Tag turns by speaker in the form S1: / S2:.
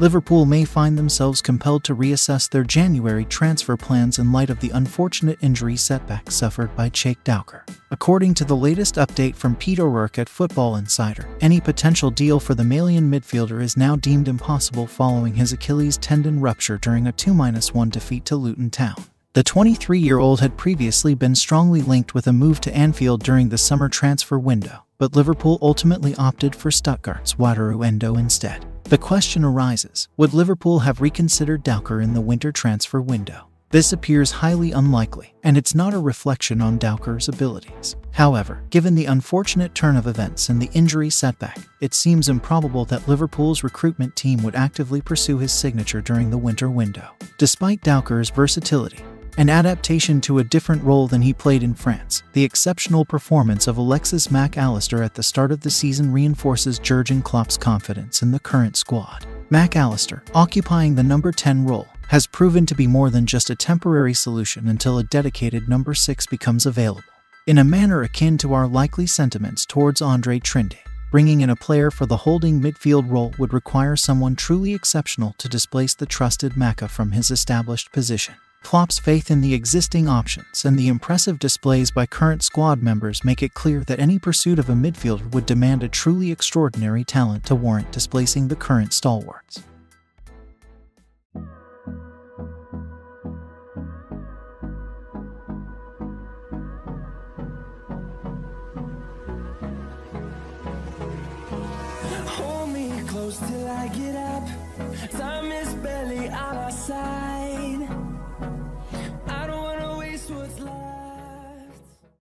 S1: Liverpool may find themselves compelled to reassess their January transfer plans in light of the unfortunate injury setback suffered by Cheick Doucoure. According to the latest update from Pete O'Rourke at Football Insider, any potential deal for the Malian midfielder is now deemed impossible following his Achilles tendon rupture during a 2-1 defeat to Luton Town. The 23 year old had previously been strongly linked with a move to Anfield during the summer transfer window, but Liverpool ultimately opted for Stuttgart's Wataru Endo instead. The question arises would Liverpool have reconsidered Doucoure in the winter transfer window? This appears highly unlikely, and it's not a reflection on Doucoure's abilities. However, given the unfortunate turn of events and the injury setback, it seems improbable that Liverpool's recruitment team would actively pursue his signature during the winter window. Despite Doucoure's versatility, an adaptation to a different role than he played in France. The exceptional performance of Alexis Mac Allister at the start of the season reinforces Jurgen Klopp's confidence in the current squad. Mac Allister, occupying the number 10 role, has proven to be more than just a temporary solution until a dedicated number 6 becomes available. In a manner akin to our likely sentiments towards Andre Trindade, bringing in a player for the holding midfield role would require someone truly exceptional to displace the trusted Maka from his established position. Klopp's faith in the existing options and the impressive displays by current squad members make it clear that any pursuit of a midfielder would demand a truly extraordinary talent to warrant displacing the current stalwarts.
S2: Till I get up.